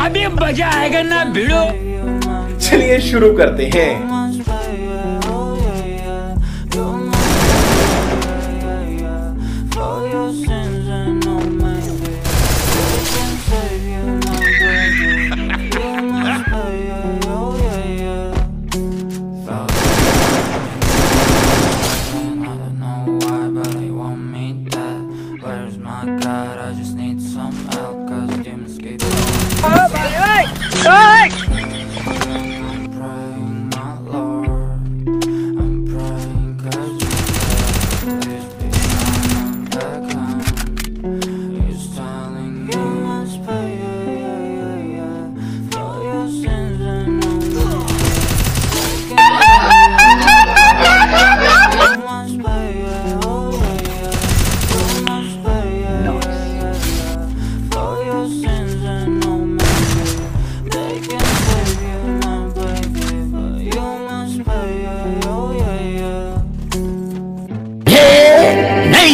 अभी मज़ा आएगा ना भिड़ो चलिए शुरू करते हैं Where's my God? I just need some help. Hey!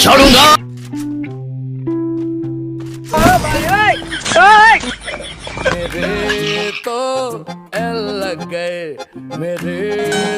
छोड़ूँगा मेरे तो लग गए मेरे